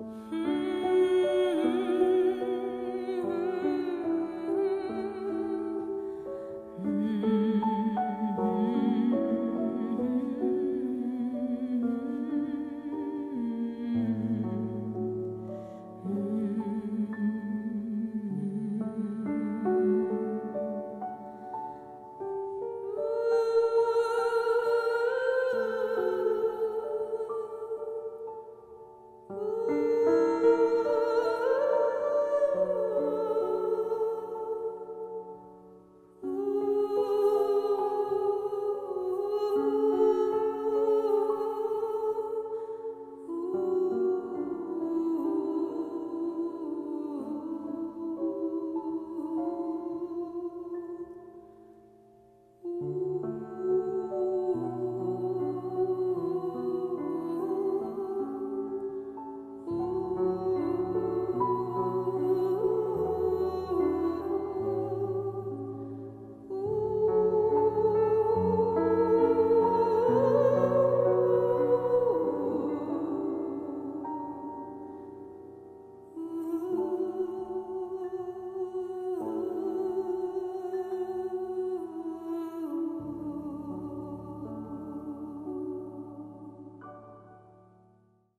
嗯。